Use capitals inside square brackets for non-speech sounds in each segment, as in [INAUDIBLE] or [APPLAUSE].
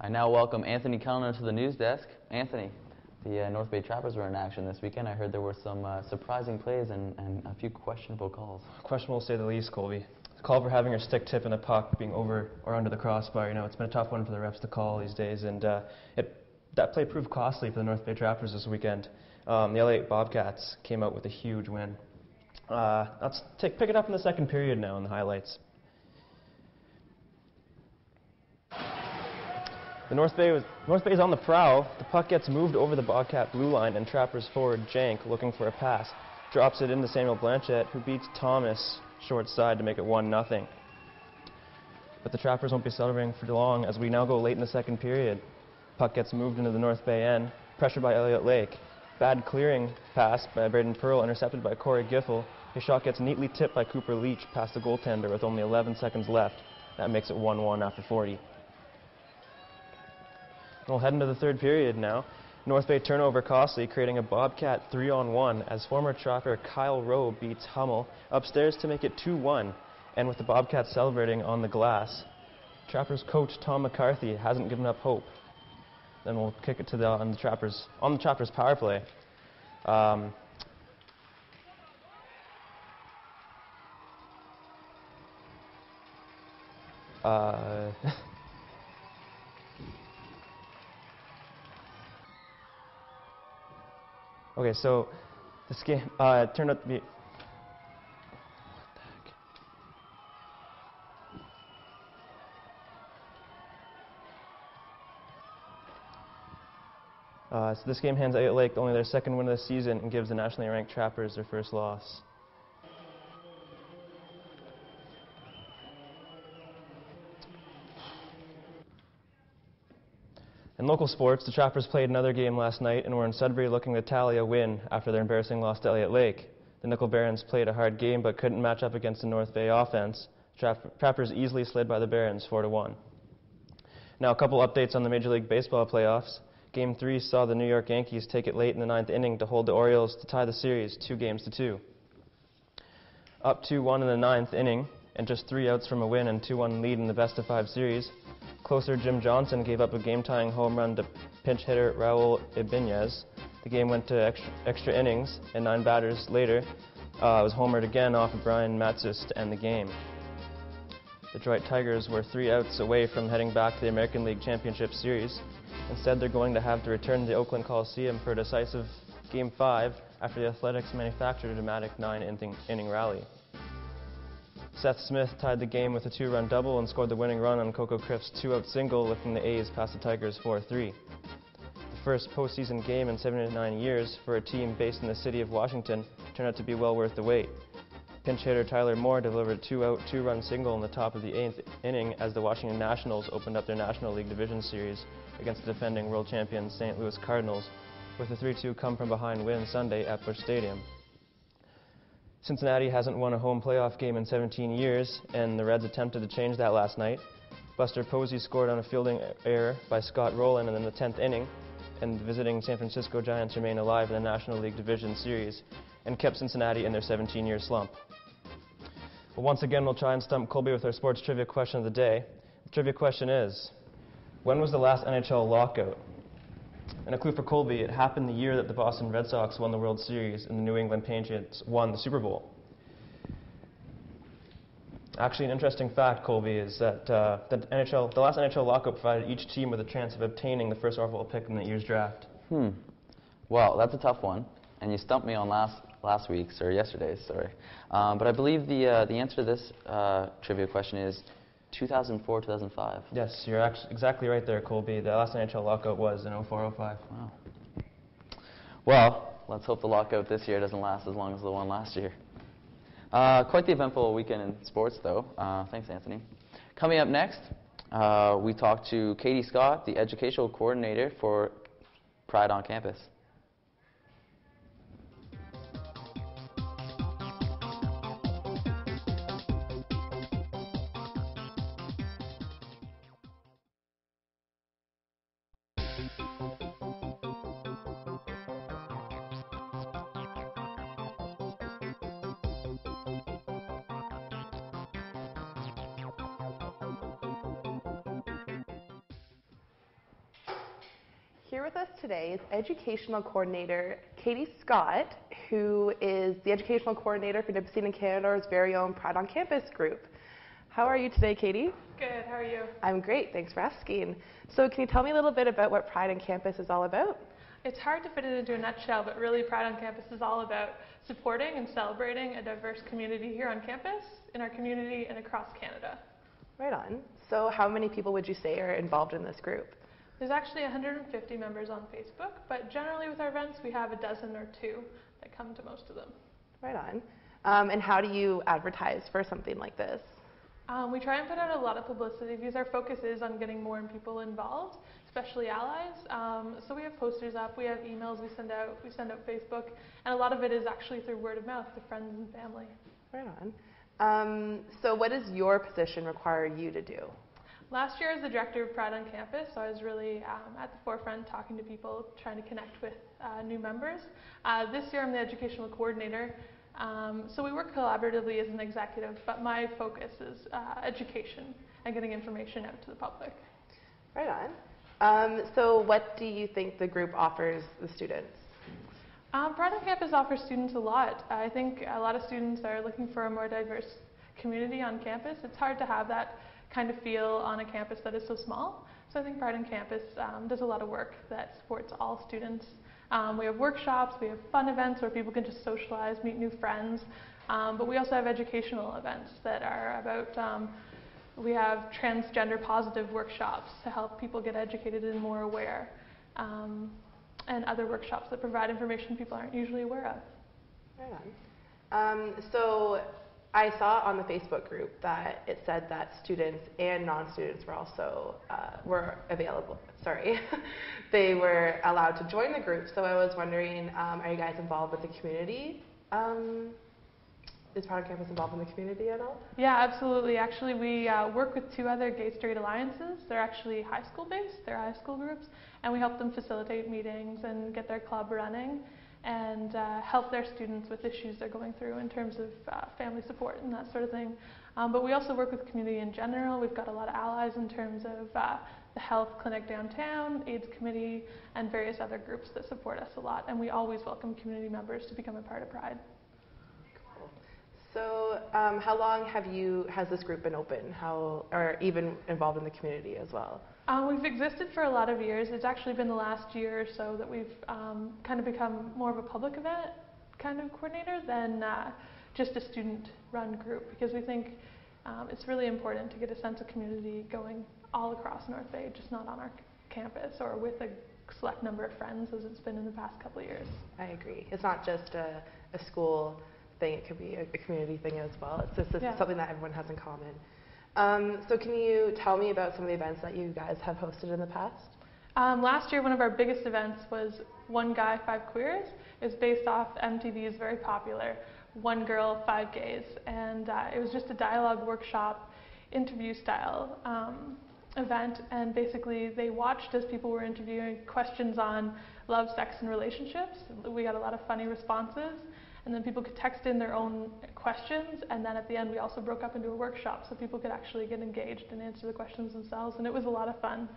I now welcome Anthony Kellner to the news desk. Anthony, the uh, North Bay Trappers were in action this weekend. I heard there were some uh, surprising plays and, and a few questionable calls. Questionable to say the least, Colby. The call for having your stick tip in the puck being over or under the crossbar, you know, it's been a tough one for the refs to call these days, and uh, it, that play proved costly for the North Bay Trappers this weekend. Um, the LA Bobcats came out with a huge win. Uh, let's take, pick it up in the second period now in the highlights. The North Bay, was, North Bay is on the prowl. The puck gets moved over the Bobcat blue line, and Trappers forward Jank, looking for a pass, drops it into Samuel Blanchette, who beats Thomas short side to make it 1 0. But the Trappers won't be celebrating for long as we now go late in the second period. Puck gets moved into the North Bay end, pressured by Elliot Lake. Bad clearing pass by Braden Pearl, intercepted by Corey Giffel. His shot gets neatly tipped by Cooper Leach past the goaltender with only 11 seconds left. That makes it 1 1 after 40. We'll head into the third period now. North Bay turnover costly, creating a Bobcat 3 on 1 as former Trapper Kyle Rowe beats Hummel upstairs to make it 2 1. And with the Bobcats celebrating on the glass, Trappers coach Tom McCarthy hasn't given up hope. Then we'll kick it to the on the Trappers on the Trappers power play. Um, uh, [LAUGHS] Okay, so this game uh, turned out to be. So this game hands Elliot Lake only their second win of the season and gives the nationally ranked Trappers their first loss. In local sports, the Trappers played another game last night and were in Sudbury looking to tally a win after their embarrassing loss to Elliot Lake. The Nickel Barons played a hard game but couldn't match up against the North Bay offense. Trappers easily slid by the Barons 4 to 1. Now, a couple updates on the Major League Baseball playoffs. Game 3 saw the New York Yankees take it late in the ninth inning to hold the Orioles to tie the series two games to two. Up 2 1 in the ninth inning, and just three outs from a win and 2 1 lead in the best of five series, Closer, Jim Johnson gave up a game-tying home run to pinch hitter Raul Ibanez. The game went to extra, extra innings, and nine batters later uh, was homered again off of Brian Matusz to end the game. The Detroit Tigers were three outs away from heading back to the American League Championship Series. Instead, they're going to have to return to the Oakland Coliseum for a decisive Game 5 after the Athletics manufactured a dramatic nine-inning rally. Seth Smith tied the game with a two-run double and scored the winning run on Coco Crisp's two-out single, lifting the A's past the Tigers 4-3. The first postseason game in 79 years for a team based in the city of Washington turned out to be well worth the wait. Pinch hitter Tyler Moore delivered a two-out, two-run single in the top of the eighth inning as the Washington Nationals opened up their National League Division Series against the defending world champion St. Louis Cardinals with a 3-2 come-from-behind win Sunday at Busch Stadium. Cincinnati hasn't won a home playoff game in 17 years, and the Reds attempted to change that last night. Buster Posey scored on a fielding error by Scott Rolen in the 10th inning, and visiting San Francisco Giants remain alive in the National League Division Series and kept Cincinnati in their 17-year slump. Well, once again, we'll try and stump Colby with our sports trivia question of the day. The trivia question is, when was the last NHL lockout? And a clue for Colby, it happened the year that the Boston Red Sox won the World Series and the New England Patriots won the Super Bowl. Actually, an interesting fact, Colby, is that uh, the, NHL, the last NHL lockout provided each team with a chance of obtaining the first overall pick in the year's draft. Hmm. Well, that's a tough one, and you stumped me on last last week's or yesterday's, sorry. Um, but I believe the uh, the answer to this uh, trivia question is 2004, 2005. Yes, you're exactly right there, Colby. The last NHL lockout was in 04, 05. Wow. Well, let's hope the lockout this year doesn't last as long as the one last year. Uh, quite the eventful weekend in sports, though. Uh, thanks, Anthony. Coming up next, uh, we talk to Katie Scott, the educational coordinator for Pride on Campus. Here with us today is Educational Coordinator Katie Scott, who is the Educational Coordinator for Nipissing and Canadore's very own Pride on Campus group. How are you today, Katie? Good, how are you? I'm great, thanks for asking. So, can you tell me a little bit about what Pride on Campus is all about? It's hard to fit it into a nutshell, but really, Pride on Campus is all about supporting and celebrating a diverse community here on campus, in our community, and across Canada. Right on. So, how many people would you say are involved in this group? There's actually 150 members on Facebook, but generally with our events, we have a dozen or two that come to most of them. Right on. Um, and how do you advertise for something like this? Um, we try and put out a lot of publicity because our focus is on getting more people involved, especially allies. Um, so we have posters up, we have emails we send out, we send out Facebook, and a lot of it is actually through word of mouth to friends and family. Right on. Um, so, what does your position require you to do? Last year, as the director of Pride on Campus, so I was really um, at the forefront talking to people, trying to connect with uh, new members. Uh, this year, I'm the educational coordinator. Um, so we work collaboratively as an executive, but my focus is uh, education and getting information out to the public. Right on. Um, so, what do you think the group offers the students? Um, Pride on Campus offers students a lot. I think a lot of students are looking for a more diverse community on campus. It's hard to have that kind of feel on a campus that is so small. So I think Pride on Campus um, does a lot of work that supports all students. Um, we have workshops, we have fun events where people can just socialize, meet new friends, um, but we also have educational events that are about, um, we have transgender positive workshops to help people get educated and more aware, um, and other workshops that provide information people aren't usually aware of. Right on. Um, so I saw on the Facebook group that it said that students and non-students were also uh, were available. Sorry, [LAUGHS] they were allowed to join the group. So I was wondering, um, are you guys involved with the community? Um, is Pride Campus involved in the community at all? Yeah, absolutely. Actually, we uh, work with two other gay straight alliances. They're actually high school based. They're high school groups, and we help them facilitate meetings and get their club running and uh, help their students with issues they're going through in terms of uh, family support and that sort of thing. Um, but we also work with community in general. We've got a lot of allies in terms of uh, the health clinic downtown, AIDS committee, and various other groups that support us a lot. And we always welcome community members to become a part of Pride. So, um, how long have you has this group been open? How, or even involved in the community as well? Um, we've existed for a lot of years. It's actually been the last year or so that we've um, kind of become more of a public event kind of coordinator than uh, just a student-run group because we think um, it's really important to get a sense of community going all across North Bay, just not on our campus or with a select number of friends as it's been in the past couple of years. I agree. It's not just a, a school thing; it could be a, a community thing as well. It's just it's Yeah. something that everyone has in common. Um, so, can you tell me about some of the events that you guys have hosted in the past? Um, last year, one of our biggest events was One Guy, Five Queers. It was based off MTV's very popular One Girl, Five Gays. And uh, it was just a dialogue workshop, interview style um, event. And basically, they watched as people were interviewing questions on love, sex, and relationships. We got a lot of funny responses. And then people could text in their own questions. And then at the end, we also broke up into a workshop so people could actually get engaged and answer the questions themselves. And it was a lot of fun.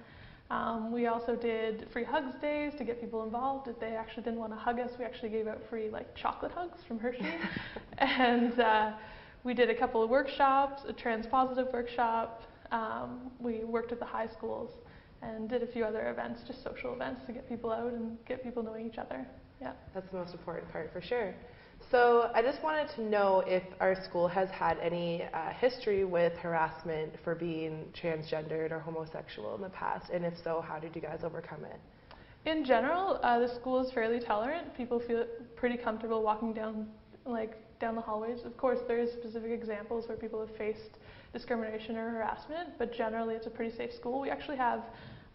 Um, we also did free hugs days to get people involved. If they actually didn't want to hug us, we actually gave out free like chocolate hugs from Hershey. [LAUGHS] and uh, we did a couple of workshops, a trans positive workshop. Um, we worked with the high schools and did a few other events, just social events to get people out and get people knowing each other. Yeah. That's the most important part for sure. So, I just wanted to know if our school has had any uh, history with harassment for being transgendered or homosexual in the past, and if so, how did you guys overcome it? In general, uh, the school is fairly tolerant. People feel pretty comfortable walking down, like down the hallways. Of course, there is specific examples where people have faced discrimination or harassment, but generally, it's a pretty safe school. We actually have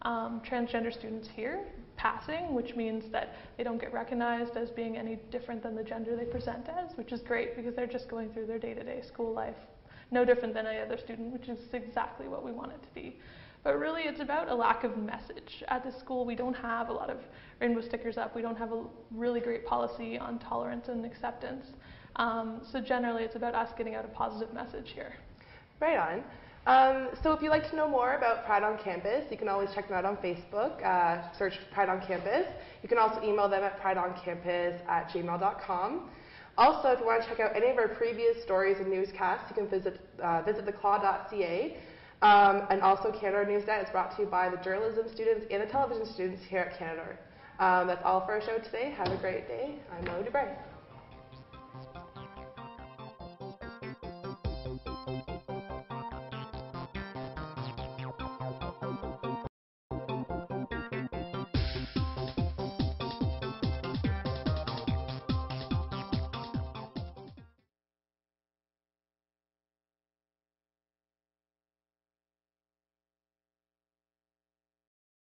um, transgender students here passing, which means that they don't get recognized as being any different than the gender they present as, which is great because they're just going through their day-to-day school life, no different than any other student, which is exactly what we want it to be. But really, it's about a lack of message. At the school, we don't have a lot of rainbow stickers up. We don't have a really great policy on tolerance and acceptance. Um, so generally, it's about us getting out a positive message here. Right on. Um, so if you'd like to know more about Pride on Campus, you can always check them out on Facebook. Uh, search Pride on Campus. You can also email them at prideoncampus at gmail.com. Also, if you want to check out any of our previous stories and newscasts, you can visit, uh, visit theclaw.ca. Um, and also, Canadore Newsnet is brought to you by the journalism students and the television students here at Canadore. Um, that's all for our show today. Have a great day. I'm Mo Dubray.